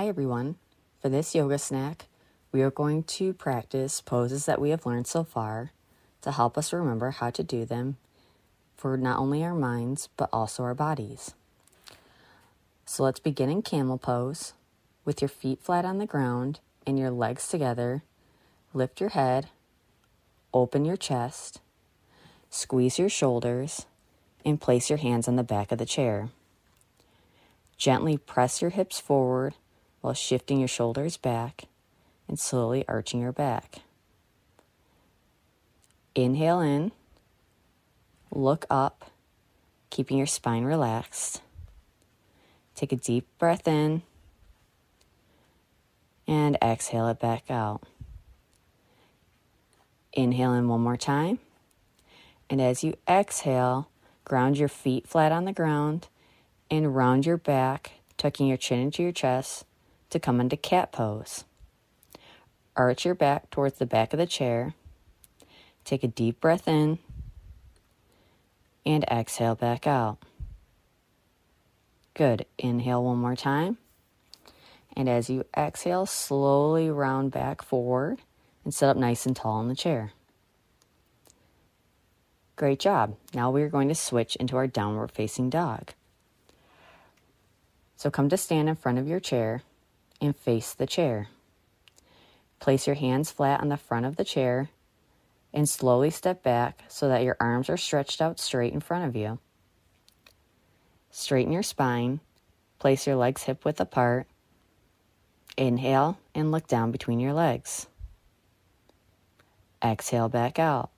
Hi everyone. For this yoga snack, we are going to practice poses that we have learned so far to help us remember how to do them for not only our minds but also our bodies. So let's begin in camel pose with your feet flat on the ground and your legs together. Lift your head, open your chest, squeeze your shoulders, and place your hands on the back of the chair. Gently press your hips forward while shifting your shoulders back and slowly arching your back. Inhale in, look up, keeping your spine relaxed. Take a deep breath in and exhale it back out. Inhale in one more time. And as you exhale, ground your feet flat on the ground and round your back, tucking your chin into your chest to come into cat pose. Arch your back towards the back of the chair. Take a deep breath in and exhale back out. Good. Inhale one more time. And as you exhale, slowly round back forward and sit up nice and tall in the chair. Great job. Now we are going to switch into our downward facing dog. So come to stand in front of your chair and face the chair. Place your hands flat on the front of the chair and slowly step back so that your arms are stretched out straight in front of you. Straighten your spine, place your legs hip width apart. Inhale and look down between your legs. Exhale back out.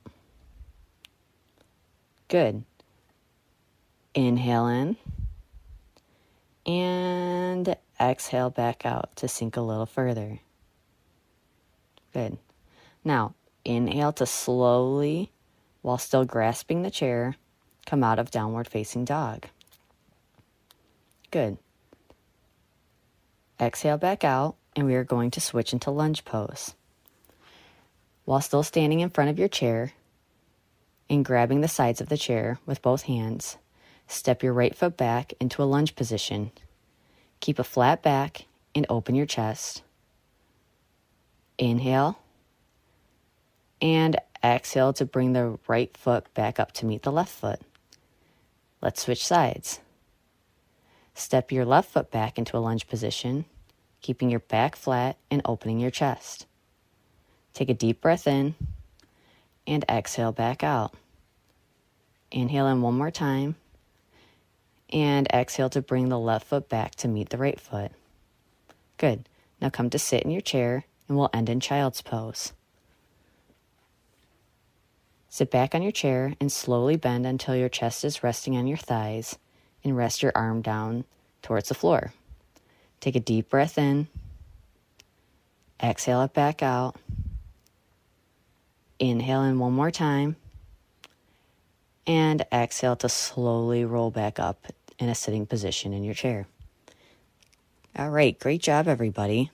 Good. Inhale in and exhale back out to sink a little further. Good. Now, inhale to slowly, while still grasping the chair, come out of downward facing dog. Good. Exhale back out, and we are going to switch into lunge pose. While still standing in front of your chair and grabbing the sides of the chair with both hands, step your right foot back into a lunge position Keep a flat back and open your chest. Inhale and exhale to bring the right foot back up to meet the left foot. Let's switch sides. Step your left foot back into a lunge position, keeping your back flat and opening your chest. Take a deep breath in and exhale back out. Inhale in one more time and exhale to bring the left foot back to meet the right foot. Good. Now come to sit in your chair and we'll end in child's pose. Sit back on your chair and slowly bend until your chest is resting on your thighs and rest your arm down towards the floor. Take a deep breath in. Exhale it back out. Inhale in one more time. And exhale to slowly roll back up in a sitting position in your chair. All right, great job, everybody.